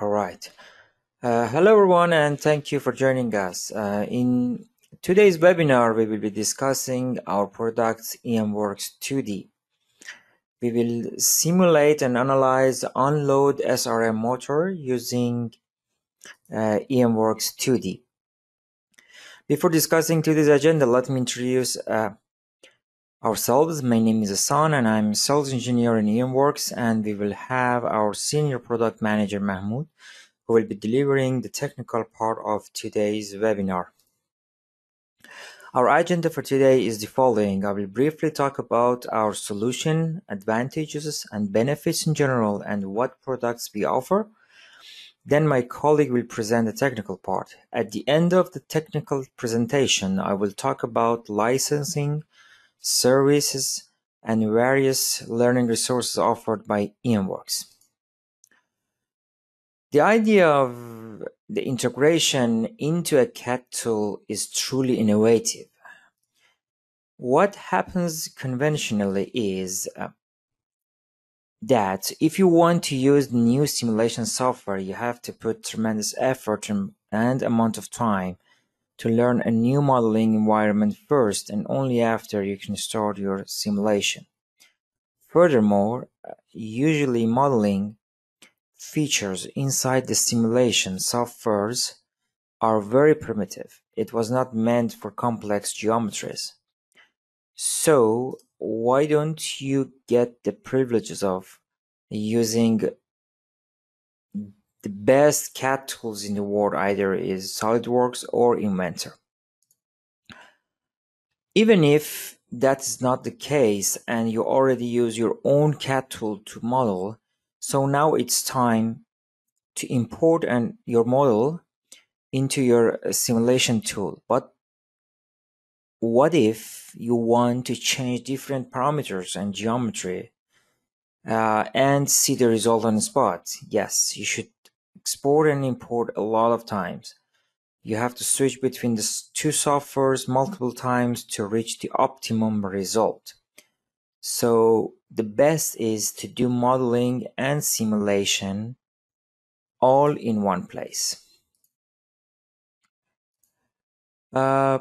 All right. Uh, hello, everyone, and thank you for joining us. Uh, in today's webinar, we will be discussing our product EMWorks 2D. We will simulate and analyze on-load SRM motor using uh, EMWorks 2D. Before discussing today's agenda, let me introduce uh, ourselves. My name is Hassan and I'm sales engineer in EMWorks and we will have our senior product manager Mahmoud who will be delivering the technical part of today's webinar. Our agenda for today is the following. I will briefly talk about our solution, advantages and benefits in general and what products we offer. Then my colleague will present the technical part. At the end of the technical presentation, I will talk about licensing, services, and various learning resources offered by EMWorks. The idea of the integration into a CAD tool is truly innovative. What happens conventionally is uh, that if you want to use new simulation software, you have to put tremendous effort and, and amount of time to learn a new modeling environment first and only after you can start your simulation. Furthermore, usually modeling features inside the simulation softwares are very primitive. It was not meant for complex geometries. So why don't you get the privileges of using the best CAD tools in the world either is SolidWorks or Inventor. Even if that is not the case and you already use your own CAD tool to model, so now it's time to import an, your model into your uh, simulation tool. But what if you want to change different parameters and geometry uh, and see the result on the spot? Yes, you should export and import a lot of times. You have to switch between the two softwares multiple times to reach the optimum result. So the best is to do modeling and simulation all in one place. Uh,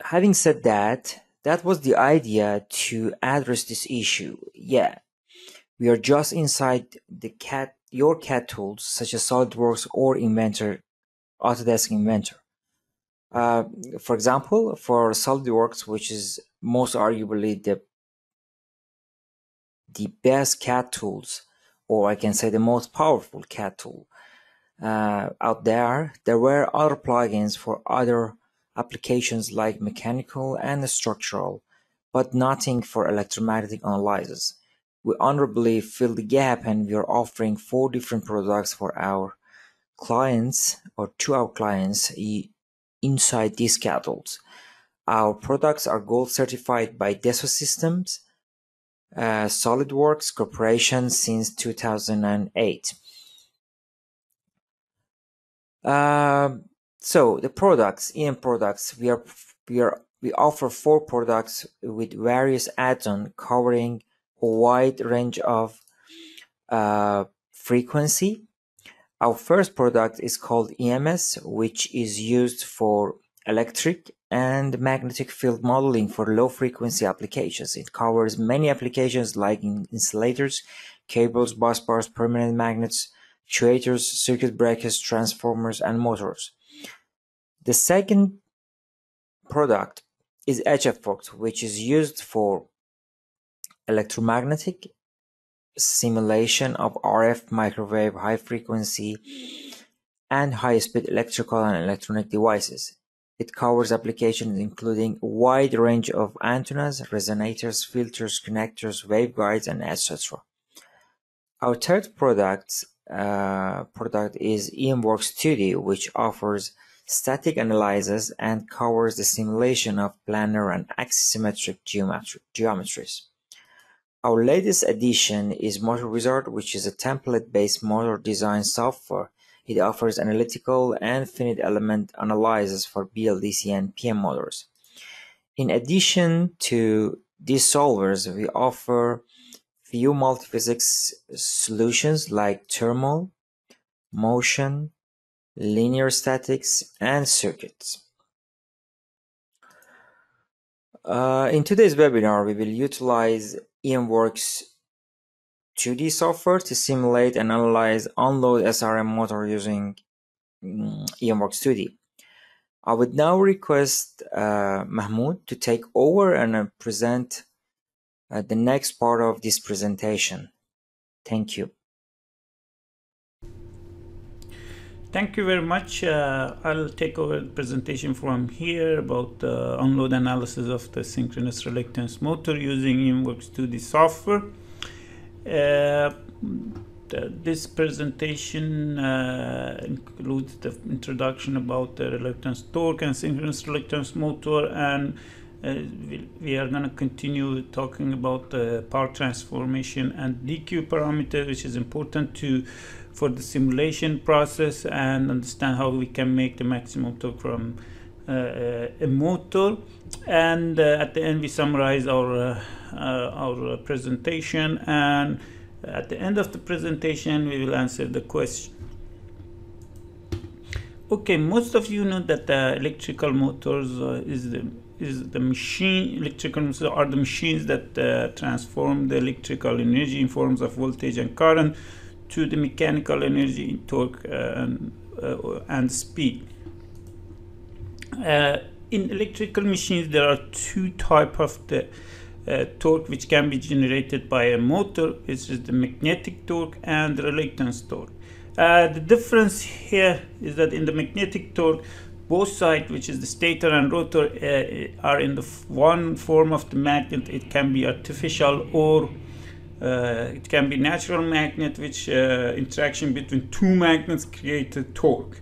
having said that, that was the idea to address this issue. Yeah, we are just inside the CAD your CAD tools such as SolidWorks or Inventor, Autodesk Inventor. Uh, for example, for SolidWorks, which is most arguably the the best CAD tools, or I can say the most powerful CAD tool uh, out there, there were other plugins for other applications like mechanical and structural, but nothing for electromagnetic analysis we honorably fill the gap and we are offering four different products for our clients or to our clients inside these CAD tools. Our products are gold certified by Dassault Systems, uh, SolidWorks Corporation since 2008. Uh, so the products, EM products, we are we are we offer four products with various add-on covering wide range of uh, frequency. Our first product is called EMS, which is used for electric and magnetic field modeling for low frequency applications. It covers many applications like insulators, cables, bus bars, permanent magnets, actuators, circuit breakers, transformers, and motors. The second product is HFWorks, which is used for electromagnetic simulation of RF, microwave, high frequency, and high speed electrical and electronic devices. It covers applications including a wide range of antennas, resonators, filters, connectors, waveguides, and etc. Our third product, uh, product is EMWorks 2D, which offers static analysis and covers the simulation of planar and axisymmetric geometries. Our latest addition is Motor Wizard, which is a template-based motor design software. It offers analytical and finite element analysis for BLDC and PM motors. In addition to these solvers, we offer few multiphysics solutions like thermal, motion, linear statics, and circuits. Uh, in today's webinar, we will utilize EMWorks 2D software to simulate and analyze on-load SRM motor using EMWorks 2D. I would now request uh, Mahmoud to take over and uh, present uh, the next part of this presentation. Thank you. Thank you very much. Uh, I'll take over the presentation from here about the on-load analysis of the synchronous reluctance motor using EMWorks 2D software. Uh, the, this presentation uh, includes the introduction about the reluctance torque and synchronous reluctance motor and uh, we, we, are going to continue talking about the power transformation and DQ parameter which is important to for the simulation process and understand how we can make the maximum torque from uh, uh a motor. And uh, at the end we summarize our uh, our presentation. And at the end of the presentation we will answer the question. Okay most of you know that the electrical motors is the is the machine electrical motors are the machines that uh, transform the electrical energy in forms of voltage and current to the mechanical energy, in torque, and, uh, and speed. Uh, in electrical machines, there are two type of the uh, torque which can be generated by a motor, which is the magnetic torque and the reluctance torque. Uh, the difference here is that in the magnetic torque, both sides, which is the stator and rotor, uh, are in the one form of the magnet. It can be artificial or uh, it can be natural magnet, which uh, interaction between two magnets create a torque.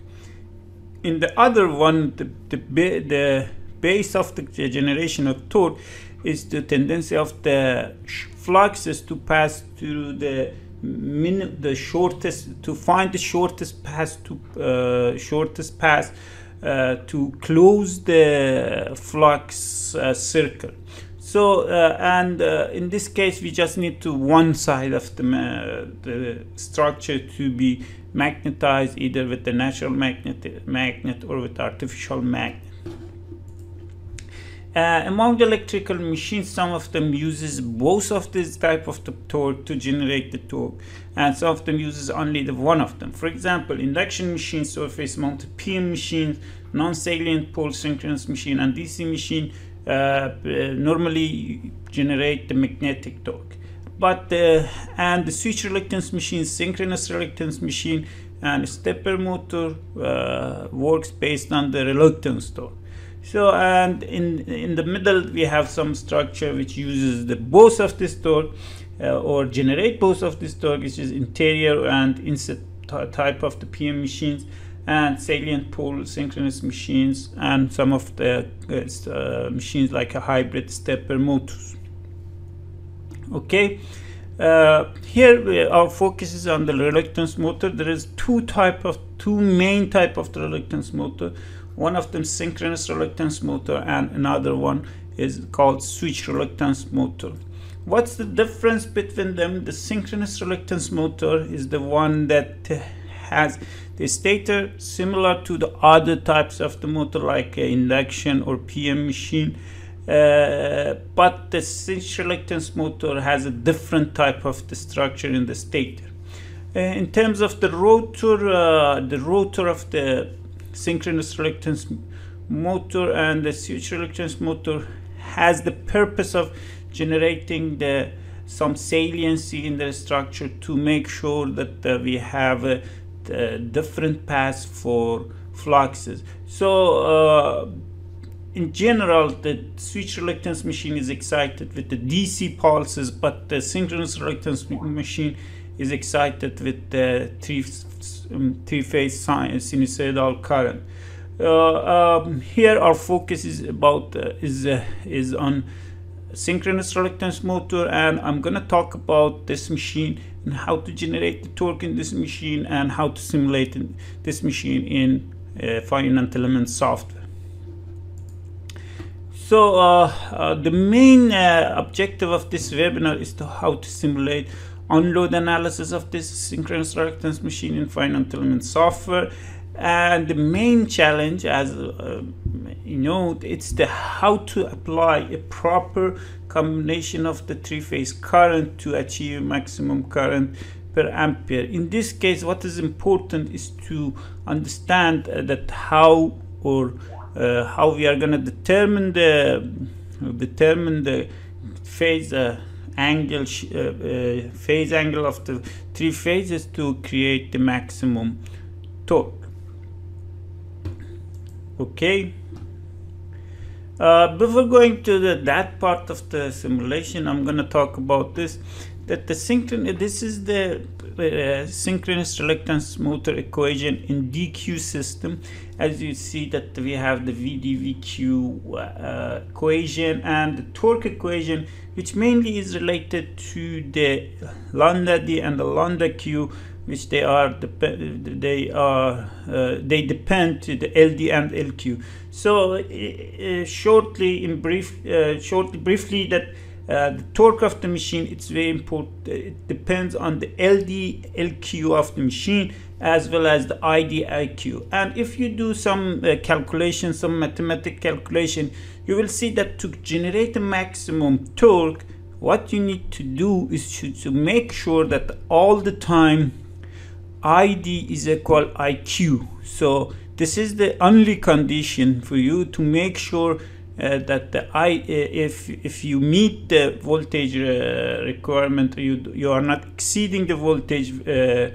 In the other one, the, the, the base of the generation of torque is the tendency of the fluxes to pass through the min the shortest to find the shortest path to uh, shortest path uh, to close the flux uh, circle so, uh, and uh, in this case, we just need to one side of the, uh, the structure to be magnetized either with the natural magnet, magnet or with artificial magnet. Uh, among the electrical machines, some of them uses both of this type of the torque to generate the torque, and some of them uses only the one of them. For example, induction machines, surface mounted PM machines, non-salient pole synchronous machine, and DC machine normally generate the magnetic torque. But uh, and the switch reluctance machine, synchronous reluctance machine, and stepper motor uh, works based on the reluctance torque. So and in in the middle we have some structure which uses the both of this torque uh, or generate both of this torque, which is interior and inset type of the PM machines and salient pole synchronous machines and some of the uh, uh, machines like a hybrid stepper motors. Okay uh, here our focus is on the reluctance motor. There is two type of two main type of the reluctance motor. One of them synchronous reluctance motor and another one is called switch reluctance motor. What's the difference between them? The synchronous reluctance motor is the one that has the stator similar to the other types of the motor like induction or PM machine uh, but the switch reluctance motor has a different type of the structure in the stator. Uh, in terms of the rotor, uh, the rotor of the synchronous reluctance motor and the switch reluctance motor has the purpose of generating the some saliency in the structure to make sure that uh, we have a uh, different paths for fluxes. So uh, in general, the switch reluctance machine is excited with the DC pulses, but the synchronous reluctance machine is excited with the three, um, three-phase sinusoidal current. Uh, um, here our focus is about uh, is uh, is on synchronous reluctance motor and I'm gonna talk about this machine how to generate the torque in this machine and how to simulate this machine in uh, finite element software. So uh, uh, the main uh, objective of this webinar is to how to simulate on-load analysis of this synchronous reluctance machine in finite element software and the main challenge as uh, you know it's the how to apply a proper combination of the three phase current to achieve maximum current per ampere. In this case what is important is to understand uh, that how or uh, how we are going to determine the determine the phase uh, angle uh, uh, phase angle of the three phases to create the maximum torque. Okay uh, before going to the, that part of the simulation i'm going to talk about this that the synchron this is the uh, synchronous reluctance motor equation in DQ system. As you see that we have the VDVQ uh, equation and the torque equation which mainly is related to the lambda D and the lambda Q which they are they are uh, they depend to the LD and LQ. So uh, uh, shortly in brief, uh, shortly briefly that uh, the torque of the machine it's very important. It depends on the LD LQ of the machine as well as the ID IQ. And if you do some uh, calculation, some mathematical calculation, you will see that to generate a maximum torque, what you need to do is to make sure that all the time id is equal iq so this is the only condition for you to make sure uh, that the i uh, if if you meet the voltage uh, requirement you you are not exceeding the voltage uh,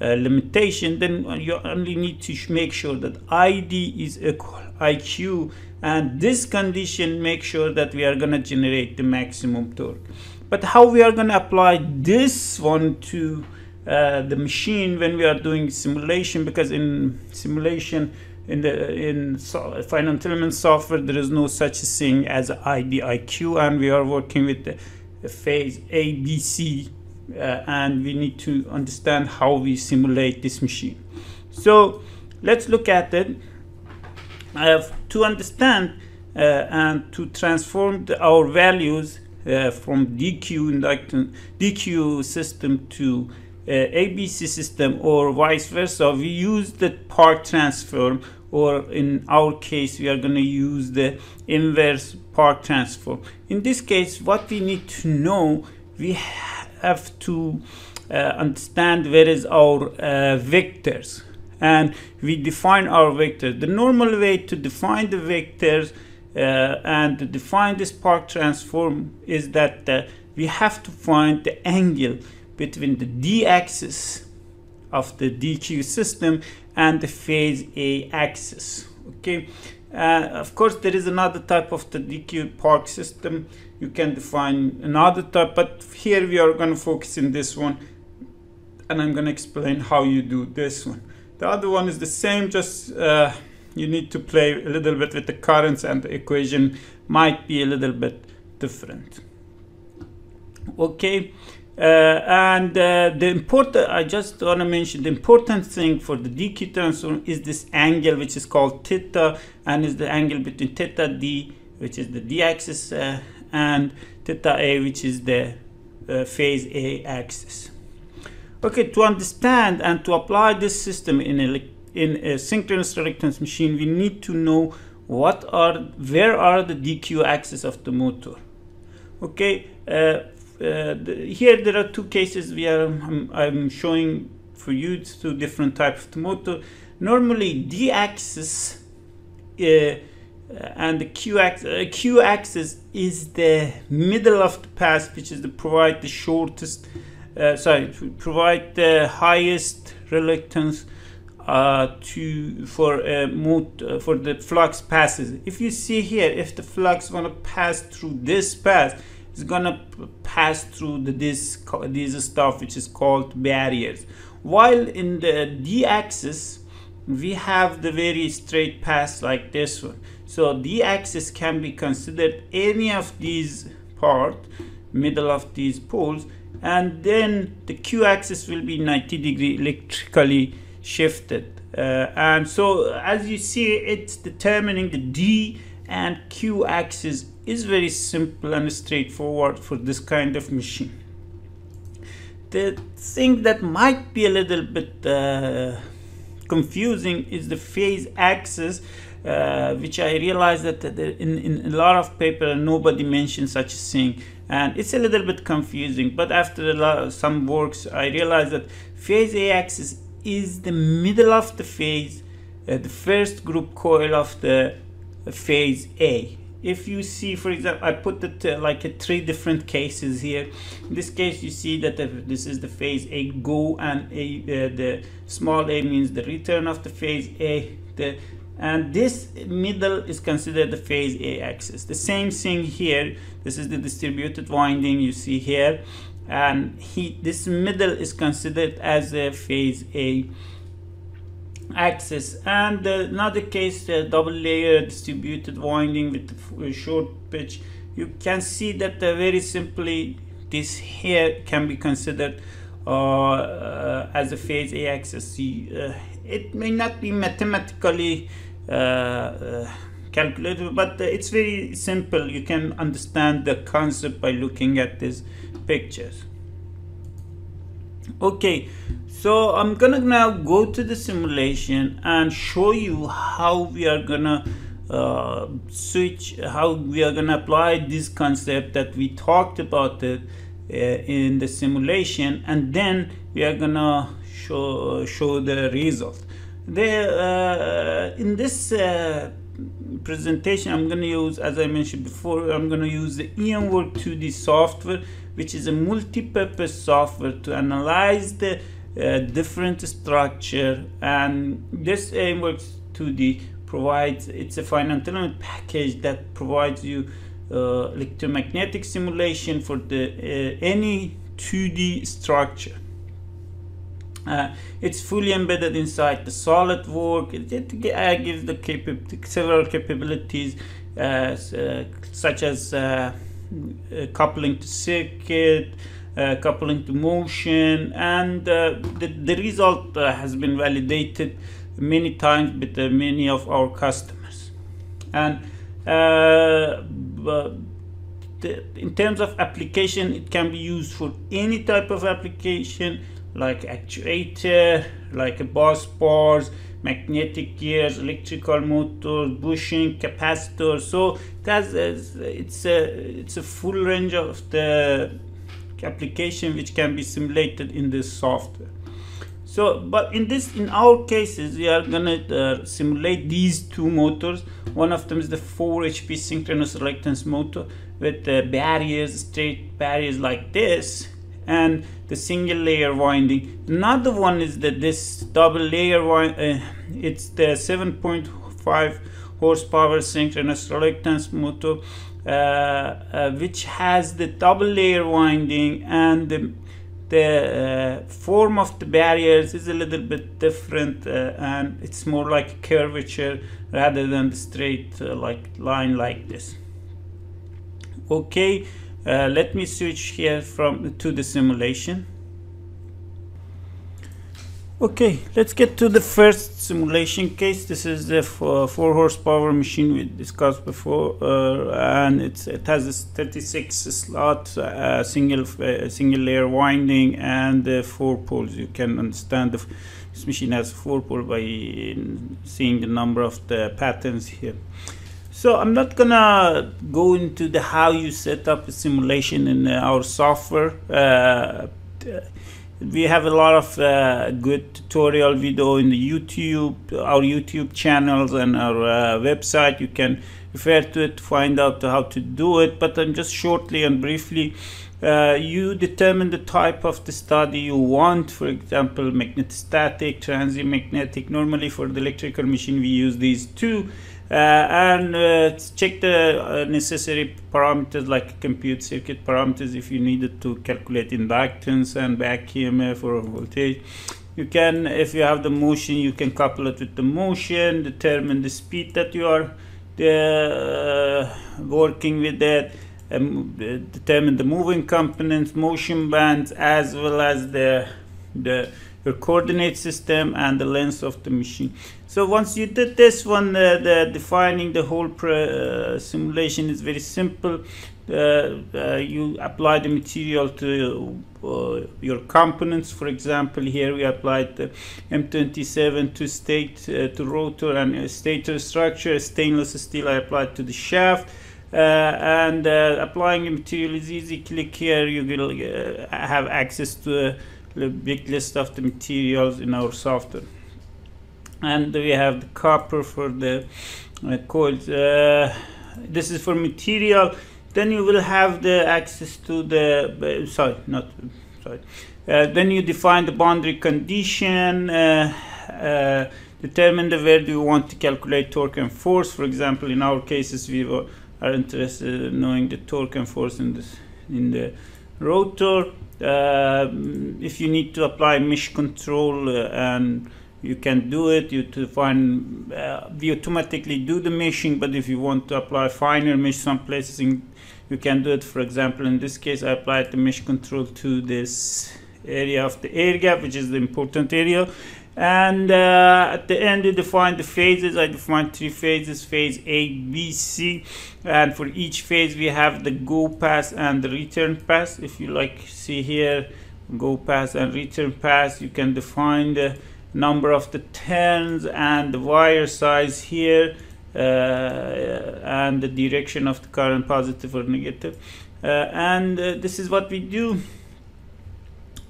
uh, limitation then you only need to make sure that id is equal iq and this condition make sure that we are going to generate the maximum torque. But how we are going to apply this one to uh, the machine when we are doing simulation because in simulation in the in so, element software there is no such thing as IDIQ and we are working with the, phase ABC uh, and we need to understand how we simulate this machine. So let's look at it. Uh, to understand uh, and to transform the, our values uh, from DQ inductance DQ system to ABC system or vice versa, we use the Park transform or in our case we are going to use the inverse Park transform. In this case what we need to know we have to uh, understand where is our uh, vectors and we define our vectors. The normal way to define the vectors uh, and to define this Park transform is that uh, we have to find the angle between the d-axis of the DQ system and the phase A axis. Okay, uh, of course there is another type of the DQ park system. You can define another type, but here we are going to focus in this one, and I'm going to explain how you do this one. The other one is the same, just uh, you need to play a little bit with the currents, and the equation might be a little bit different. Okay. Uh, and uh, the important, I just want to mention the important thing for the DQ transform is this angle, which is called theta, and is the angle between theta d, which is the d axis, uh, and theta a, which is the phase a axis. Okay, to understand and to apply this system in a in a synchronous reluctance machine, we need to know what are where are the DQ axis of the motor. Okay, uh, the, here there are two cases we are I'm, I'm, showing for you. Two different types of motor. Normally d axis uh, and the q axis uh, q axis is the middle of the path which is to provide the shortest uh, sorry provide the highest reluctance uh, to for uh, mode, uh, for the flux passes. If you see here if the flux want to pass through this path it's gonna pass through the, this this stuff which is called barriers. While in the d-axis we have the very straight path like this one. So d-axis can be considered any of these part middle of these poles and then the q-axis will be 90 degree electrically shifted uh, and so as you see it's determining the d and q axis is very simple and straightforward for this kind of machine. The thing that might be a little bit uh, confusing is the phase axis uh, which I realized that in, in a lot of paper nobody mentions such a thing. And it's a little bit confusing but after lot, some works I realized that phase A axis is the middle of the phase uh, the first group coil of the phase A if you see for example I put it uh, like a three different cases here. In this case you see that this is the phase A go and a, uh, the small a means the return of the phase A the and this middle is considered the phase A axis. The same thing here, this is the distributed winding you see here. And he, this middle is considered as a phase A axis and another case the double layer distributed winding with a short pitch you can see that uh, very simply this here can be considered uh, uh, as a phase A axis. Uh, it may not be mathematically uh, uh, calculated, but it's very simple. You can understand the concept by looking at these pictures. Okay, so I'm gonna now go to the simulation and show you how we are gonna uh, switch, how we are gonna apply this concept that we talked about it uh, in the simulation, and then we are gonna show show the result. The, uh, in this uh, presentation I'm going to use as I mentioned before I'm going to use the EMWork 2D software which is a multi-purpose software to analyze the different structure and this EMWorks 2D provides it's a finite element package that provides you uh, electromagnetic simulation for the uh, any 2D structure uh, it's fully embedded inside the SolidWorks. It, it uh, gives the capa several capabilities uh, uh such as uh, uh, coupling to circuit, Uh, coupling to motion, and uh, the, the result uh, has been validated many times with many of our customers. And the, in terms of application, it can be used for any type of application like actuator, like a bus bars, magnetic gears, electrical motors, bushing, capacitor. So that's it's a it's a full range of the application which can be simulated in this software. So, but in this, in our cases, we are gonna uh, simulate these two motors. One of them is the 4 HP synchronous reluctance motor with uh, barriers, straight barriers like this, and the single layer winding another one is that this double layer uh, it's the 7.5 horsepower synchronous reluctance motor which has the double layer winding and the, the uh, form of the barriers is a little bit different uh, and it's more like curvature rather than the straight uh, like line like this. Okay uh, let me switch here from to the simulation okay let's get to the first simulation case this is the four, four horsepower machine we discussed before uh, and it has this 36 slot uh, single uh, single layer winding and uh, four poles you can understand this machine has four pole by seeing the number of the patterns here so I'm not gonna go into the how you set up a simulation in uh, our software. We have a lot of uh, good tutorial video in the YouTube, our YouTube channels and our uh, website. You can refer to it to find out how to do it. But I'm just shortly and briefly, uh, you determine the type of the study you want. For example, magnetostatic, transient magnetic. Normally for the electrical machine, we use these two. Uh, and uh, check the uh, necessary parameters like compute circuit parameters if you needed to calculate inductance and back EMF or voltage. You can, if you have the motion, you can couple it with the motion, determine the speed that you are uh, working with that, um, determine the moving components, motion bands, as well as the the your coordinate system and the length of the machine. So once you did this one, uh, the defining the whole uh, simulation is very simple. Uh, uh, you apply the material to uh, your components. For example, here we applied the M27 to state to rotor and stator structure. Stainless steel I applied to the shaft. Uh, and uh, applying the material is easy. Click here, you will uh, have access to a big list of the materials in our software. And we have the copper for the coils. this is for material. Then you will have the access to the sorry, not sorry. Uh, then you define the boundary condition, uh, uh, determine the where do you want to calculate torque and force. For example, in our cases, we were are interested in knowing the torque and force in, this, in the rotor. Uh, if you need to apply mesh control uh, and you can do it you to find uh, we automatically do the meshing but if you want to apply finer mesh some places in, you can do it. For example in this case I applied the mesh control to this area of the air gap which is the important area and uh, at the end you define the phases. I define three phases. Phase a b c. And for each phase we have the go pass and the return pass. If you like see here go pass and return pass you can define the number of the turns and the wire size here uh, and the direction of the current positive or negative. Uh, and uh, this is what we do.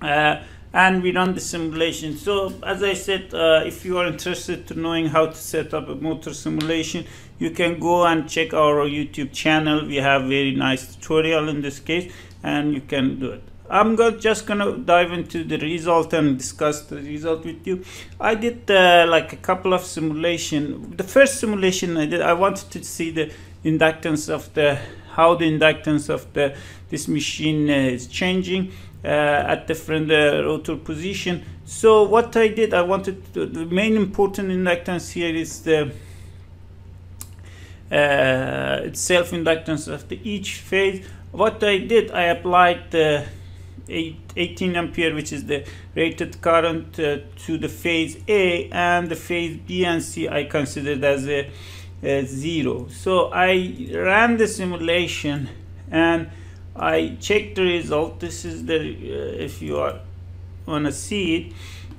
Uh, and we run the simulation. So as I said, uh, if you are interested to knowing how to set up a motor simulation, you can go and check our YouTube channel. We have very nice tutorial in this case and you can do it. I'm go just gonna dive into the result and discuss the result with you. I did uh, like a couple of simulation. The first simulation I did, I wanted to see the inductance of the how the inductance of the this machine uh, is changing at different uh, rotor position. So what I did, I wanted to, the main important inductance here is the uh, self inductance of the each phase. What I did, I applied the 18 ampere, which is the rated current, uh, to the phase A, and the phase B and C I considered as a, a zero. So I ran the simulation and I check the result. This is the uh, if you are wanna see it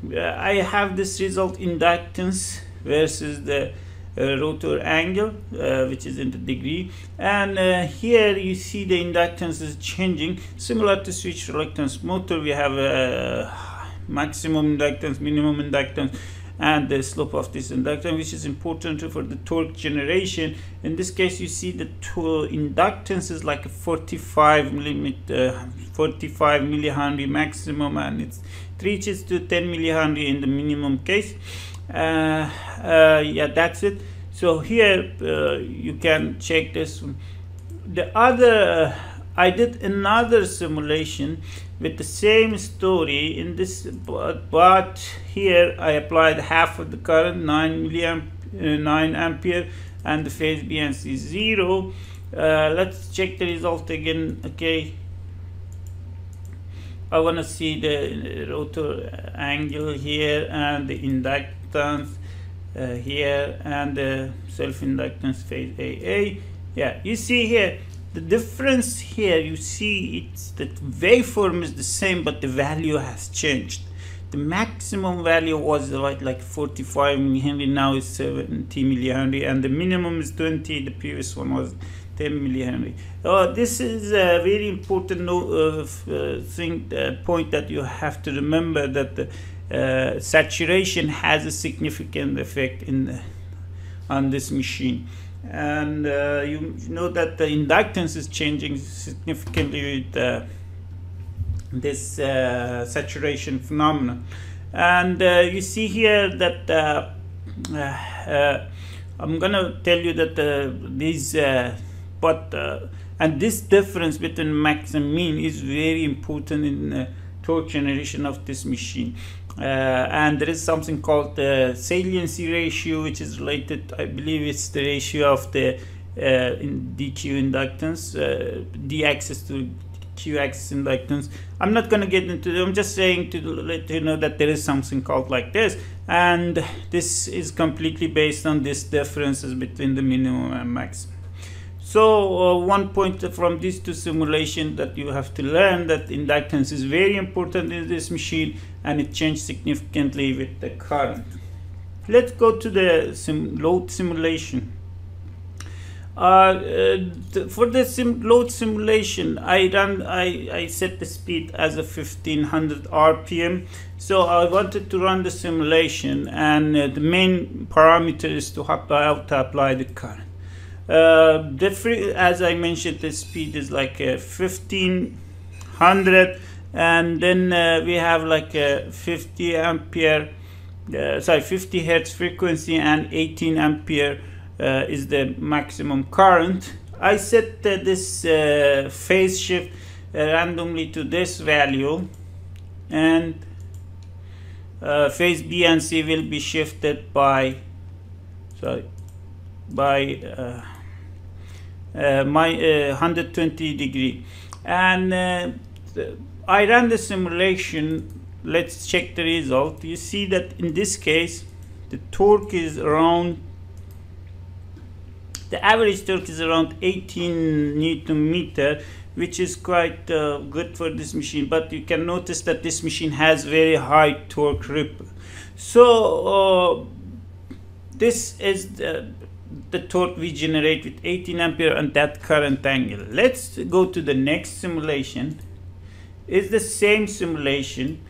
uh, I have this result inductance versus the uh, rotor angle uh, which is in the degree. And uh, here you see the inductance is changing. Similar to switch reluctance motor we have a maximum inductance minimum inductance and the slope of this inductance which is important for the torque generation. In this case you see the inductance is like a 45 millimeter 45 millihenry maximum and it reaches to 10 millihenry in the minimum case. Uh, uh, yeah that's it. So here uh, you can check this. The other I did another simulation with the same story in this but, here I applied half of the current 9 milliamp uh, 9 ampere and the phase BNC is 0 uh, let's check the result again okay? I want to see the rotor angle here and the inductance uh, here and the self-inductance phase AA yeah you see here the difference here you see it's that waveform is the same but the value has changed. The maximum value was like, like 45 millihenry now is 70 millihenry and the minimum is 20 the previous one was 10 millihenry uh, this is a very important uh, uh, thing uh, point that you have to remember that the uh, saturation has a significant effect in the, on this machine and uh, you know that the inductance is changing significantly with uh, this uh, saturation phenomenon and uh, you see here that uh, uh, I'm gonna tell you that these but and this difference between max and mean is very important in the torque generation of this machine uh, and there is something called the saliency ratio which is related I believe it's the ratio of the uh, in DQ inductance uh, D axis to q axis inductance. I'm not going to get into it i'm just saying to let you know that there is something called like this. And this is completely based on these differences between the minimum and maximum. So uh, one point from these two simulations that you have to learn that inductance is very important in this machine and it changed significantly with the current. Let's go to the sim load simulation. Uh, uh, for the sim load simulation, I run I, I set the speed as a 1500 RPM. So I wanted to run the simulation and uh, the main parameter is to apply, to apply the current. Uh, the free, as I mentioned, the speed is like a 1500 and then uh, we have like a 50 ampere uh, sorry 50 hertz frequency and 18 ampere uh, is the maximum current. I set uh, this uh, phase shift randomly to this value. And phase B and C will be shifted by sorry by uh, my 120 uh, degree. And uh, I run the simulation let's check the result you see that in this case the torque is around the average torque is around 18 newton meter which is quite uh, good for this machine but you can notice that this machine has very high torque ripple so uh, this is the, the torque we generate with 18 ampere and that current angle. Let's go to the next simulation. It's the same simulation,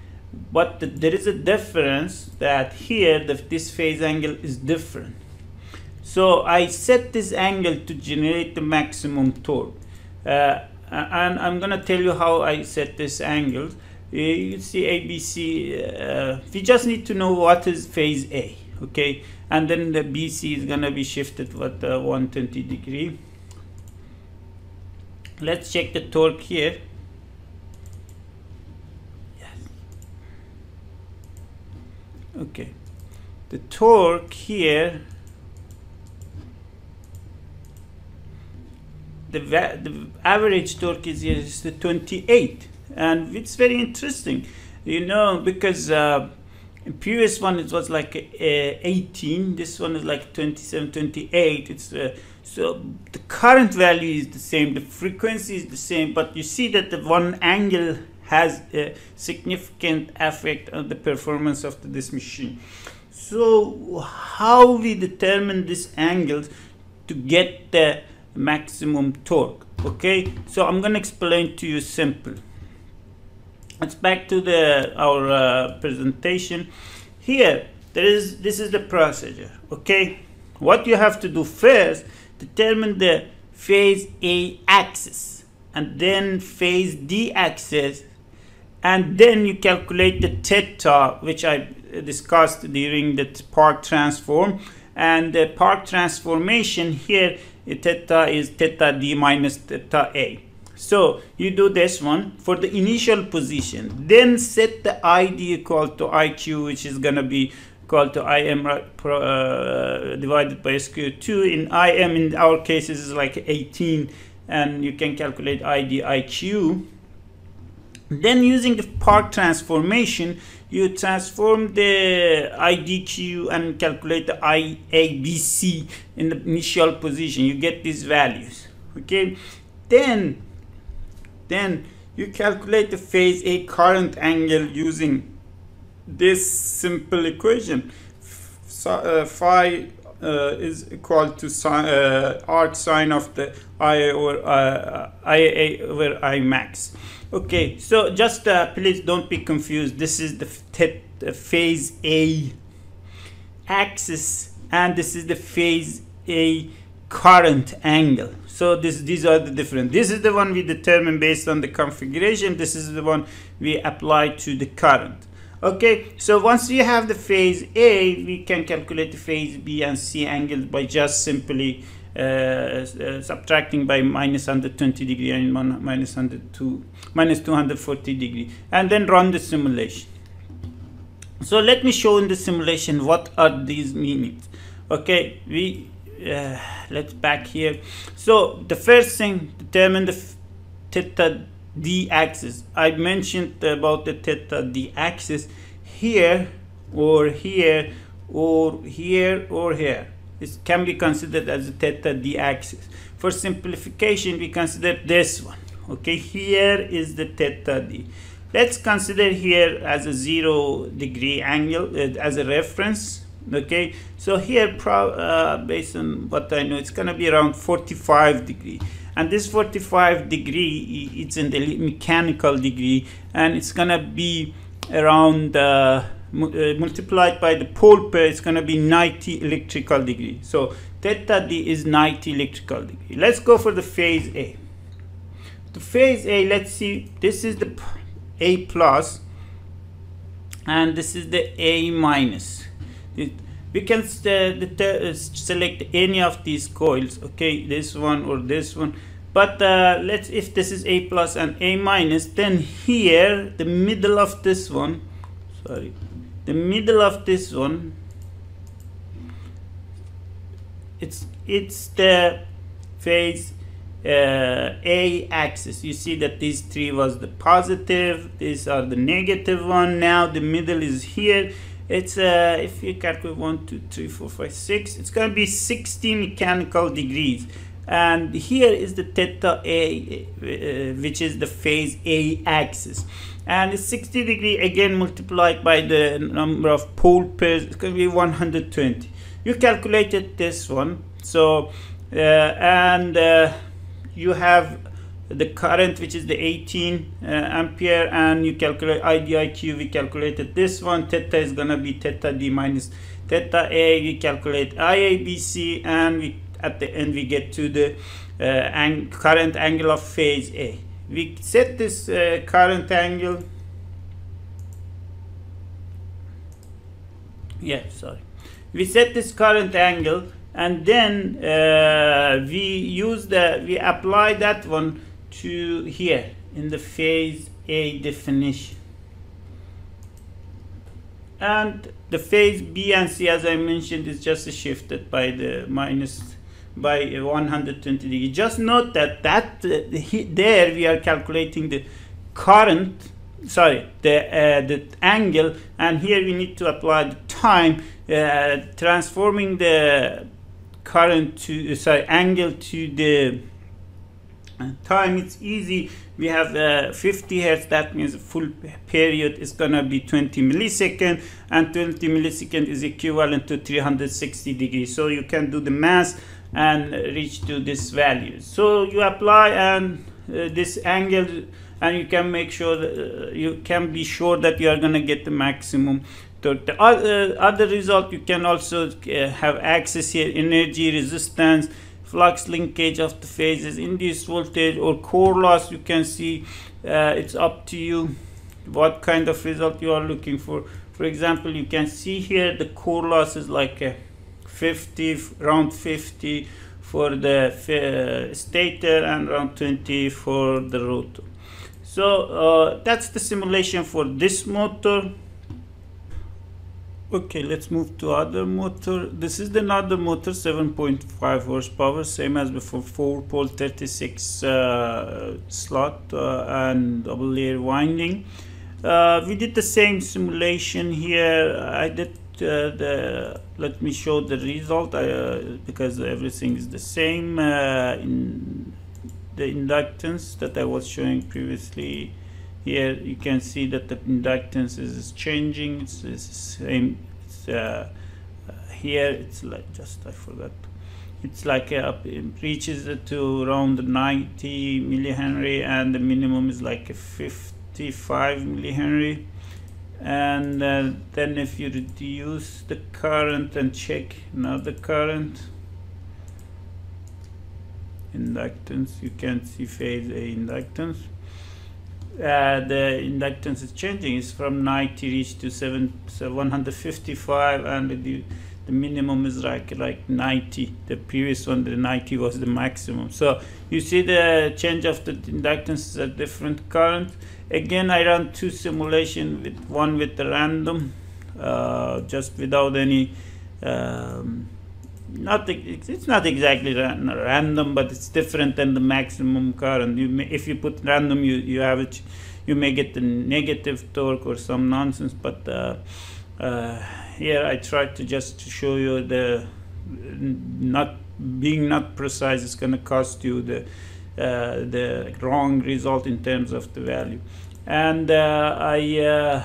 but the, there is a difference that here the, this phase angle is different. So I set this angle to generate the maximum torque. Uh, and I'm going to tell you how I set this angle. You see ABC, uh, we just need to know what is phase A, okay? and then the BC is gonna be shifted with uh, 120 degree let's check the torque here okay. The torque here the, the average torque is, is the 28 and it's very interesting you know because uh, previous one it was like uh, 18 this one is like 27 28 it's uh, so the current value is the same the frequency is the same but you see that the one angle has a significant effect on the performance of this machine. So how we determine this angle to get the maximum torque okay? So i'm to explain to you simple. Let's back to the our uh, presentation. Here there is this is the procedure okay? What you have to do first determine the phase A axis and then phase D axis and then you calculate the theta which I discussed during the Park transform and the Park transformation here theta is theta D minus theta A so you do this one for the initial position. Then set the ID equal to IQ, which is going to be equal to IM uh, divided by square 2. In IM, in our case, is like 18. And you can calculate ID IQ. Then using the Park transformation, you transform the IDQ and calculate the IABC in the initial position. You get these values. Okay. Then then you calculate the phase A current angle using this simple equation. Uh, phi uh, is equal to sine, uh, arc sine of the I over uh, IA over I max. Okay, so just uh, please don't be confused. This is the, the phase A axis and this is the phase A current angle. So this these are the different. This is the one we determine based on the configuration. This is the one we apply to the current. Okay so once we have the phase a we can calculate the phase b and c angles by just simply subtracting by minus 120 degree and minus 102 minus 240 degree and then run the simulation. So let me show in the simulation what are these meanings okay we uh, let's back here. So the first thing determine the theta d axis. I mentioned about the theta d axis here or here or here or here it can be considered as theta d axis for simplification we consider this one. Okay here is the theta d. Let's consider here as a zero degree angle uh, as a reference. Okay so here uh, based on what I know it's gonna be around 45 degree. And this 45 degree it's in the mechanical degree and it's gonna be around uh, multiplied by the pole pair it's gonna be 90 electrical degree. So theta d is 90 electrical degree. Let's go for the phase a. The phase a let's see this is the a plus and this is the a minus. We can uh, select any of these coils okay this one or this one. But uh, let's if this is a plus and a minus then here the middle of this one sorry. The middle of this one it's it's the phase uh, a axis. You see that these three was the positive these are the negative one. Now the middle is here. It's uh, if you calculate one two three four five six it's going to be 60 mechanical degrees. And here is the theta a uh, which is the phase a axis and 60 degree again multiplied by the number of pole pairs. It's going to be 120 you calculated this one so uh, and uh, you have the current which is the 18 uh, ampere and you calculate IDIQ we calculated this one. Theta is gonna be theta D minus theta A. We calculate IABC and we at the end we get to the uh, ang current angle of phase A we set this uh, current angle. Yeah sorry. We set this current angle and then uh, we use the we apply that one to here in the phase A definition. And the phase B and C as I mentioned is just shifted by the minus by 120 degree just note that that uh, there we are calculating the current sorry the uh, the angle and here we need to apply the time uh, transforming the current to sorry angle to the time. It's easy. We have uh, 50 hertz. That means full period is gonna be 20 millisecond and 20 millisecond is equivalent to 360 degrees. So you can do the math and reach to this value. So you apply and uh, this angle and you can make sure that uh, you can be sure that you are gonna get the maximum so the other, other result you can also uh, have access here energy resistance flux linkage of the phases induced voltage or core loss. You can see uh, it's up to you what kind of result you are looking for. For example you can see here the core loss is like a 50 round 50 for the uh, stator and round 20 for the rotor so uh, that's the simulation for this motor Okay, let's move to other motor. This is the another motor, 7.5 horsepower, same as before, 4 pole 36 uh, slot uh, and double layer winding. Uh, we did the same simulation here. I did uh, the, let me show the result uh, because everything is the same uh, in the inductance that I was showing previously. Here you can see that the inductance is changing. It's, the same it's, uh, uh, here it's like just I forgot. It's like uh, it reaches to around 90 millihenry and the minimum is like 55 millihenry and uh, then if you reduce the current and check another current inductance you can see phase A inductance uh, the inductance is changing. It's from 90 reach to 7, so 155 and the, the minimum is like like 90. The previous one, the 90 was the maximum. So you see the change of the inductance is a different current. Again, I run two simulation with one with the random, uh, just without any um, not it's not exactly random, but it's different than the maximum current. You may, if you put random, you you have it, you may get the negative torque or some nonsense. But uh, uh, here I tried to just to show you the not being not precise is going to cost you the the wrong result in terms of the value. And uh, I uh,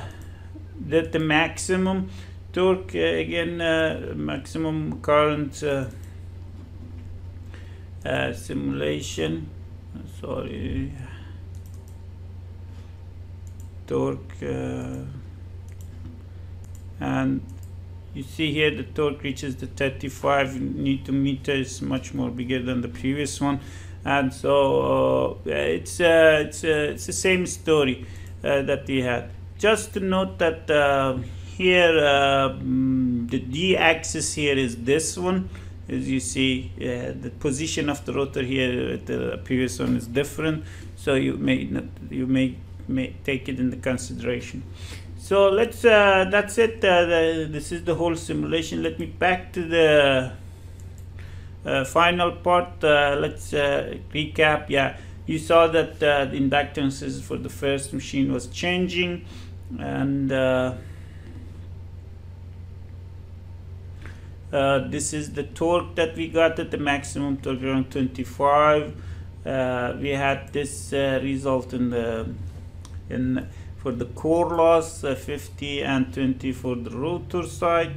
did the maximum torque again maximum current simulation sorry torque uh, and you see here the torque reaches the 35 newton meters much more bigger than the previous one and so uh, it's uh, it's uh, it's the same story that we had. Just to note that here mm, the d-axis here is this one. As you see uh, the position of the rotor here the previous one is different. So you may not you may may take it into consideration. So let's uh, that's it. Uh, the, this is the whole simulation. Let me back to the final part uh, let's uh, recap. Yeah you saw that uh, the inductances for the first machine was changing and uh, uh, this is the torque that we got at the maximum torque around 25 we had this result in the in for the core loss 50 and 20 for the rotor side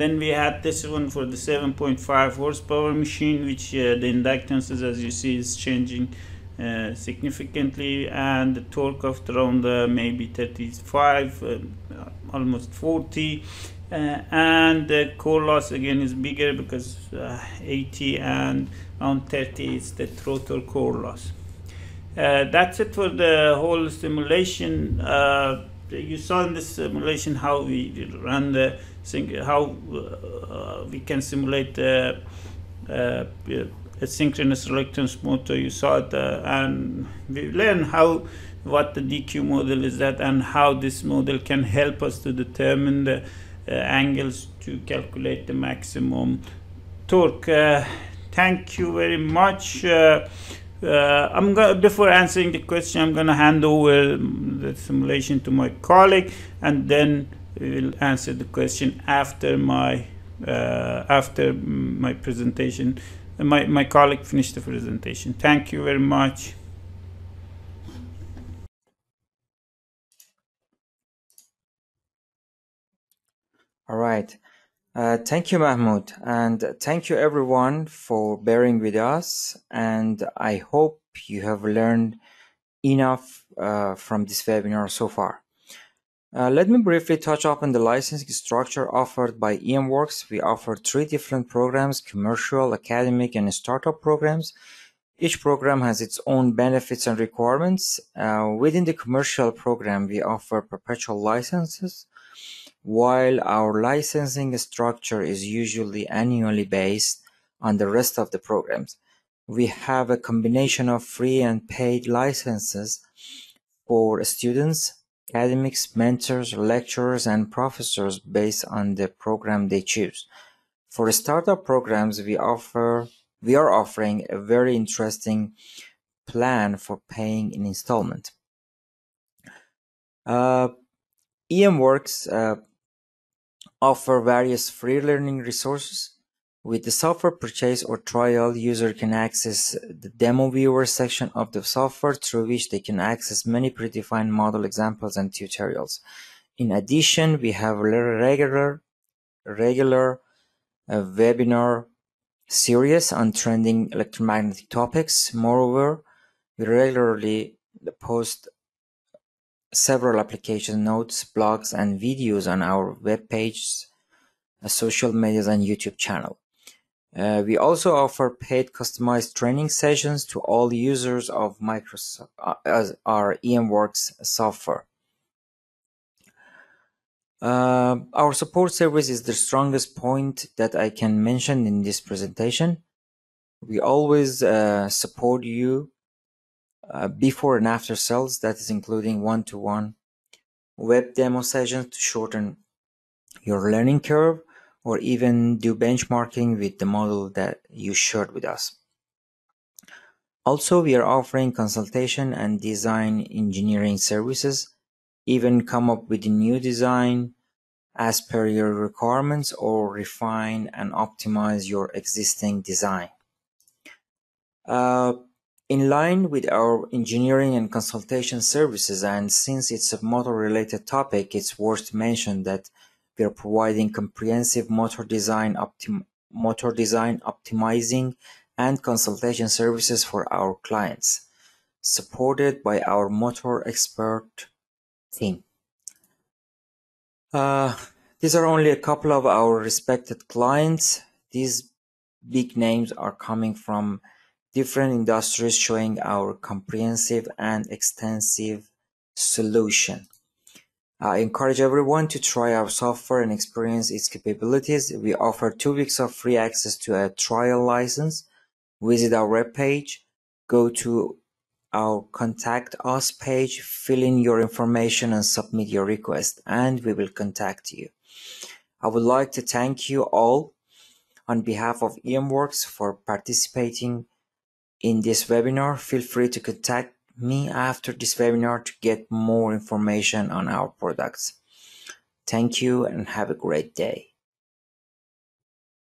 then we had this one for the 7.5 horsepower machine, which uh, the inductances, as you see, is changing uh, significantly, and the torque of around uh, maybe 35, uh, almost 40. Uh, and the core loss again is bigger because uh, 80 and around 30 is the rotor core loss. that's it for the whole simulation. you saw in this simulation how we run the how uh, we can simulate uh, uh, a synchronous reluctance motor. You saw it, and we learn how what the DQ model is that and how this model can help us to determine the uh, angles to calculate the maximum torque. Uh, thank you very much. Uh, I'm gonna, before answering the question, I'm going to hand over the simulation to my colleague and then we will answer the question after my uh, after my presentation. My, my colleague finished the presentation. Thank you very much. All right. Uh, thank you mahmoud and thank you everyone for bearing with us and i hope you have learned enough uh, from this webinar so far let me briefly touch upon the licensing structure offered by EMWorks. We offer three different programs, commercial, academic, and startup programs. Each program has its own benefits and requirements. Uh, within the commercial program, we offer perpetual licenses, while our licensing structure is usually annually based on the rest of the programs. We have a combination of free and paid licenses for students, academics, mentors, lecturers, and professors based on the program they choose. For startup programs, we offer we are offering a very interesting plan for paying in installment. Uh, EMWorks uh, offer various free learning resources with the software purchase or trial, user can access the demo viewer section of the software through which they can access many predefined model examples and tutorials. In addition, we have regular, regular uh, webinar series on trending electromagnetic topics. Moreover, we regularly post several application notes, blogs, and videos on our web pages, uh, social medias, and YouTube channel. Uh, we also offer paid customized training sessions to all users of Microsoft uh, our EMWorks software. Uh, our support service is the strongest point that I can mention in this presentation. We always uh, support you uh, before and after sales, that is including one-to-one -one web demo sessions to shorten your learning curve or even do benchmarking with the model that you shared with us. Also, we are offering consultation and design engineering services, even come up with a new design as per your requirements or refine and optimize your existing design. Uh, in line with our engineering and consultation services, and since it's a motor-related topic, it's worth to mention that we are providing comprehensive motor design, motor design optimizing and consultation services for our clients, supported by our motor expert team. Uh, these are only a couple of our respected clients. These big names are coming from different industries showing our comprehensive and extensive solution. I encourage everyone to try our software and experience its capabilities. We offer two weeks of free access to a trial license. Visit our webpage, go to our contact us page, fill in your information and submit your request and we will contact you. I would like to thank you all on behalf of EMWorks for participating in this webinar. Feel free to contact me after this webinar to get more information on our products. Thank you and have a great day.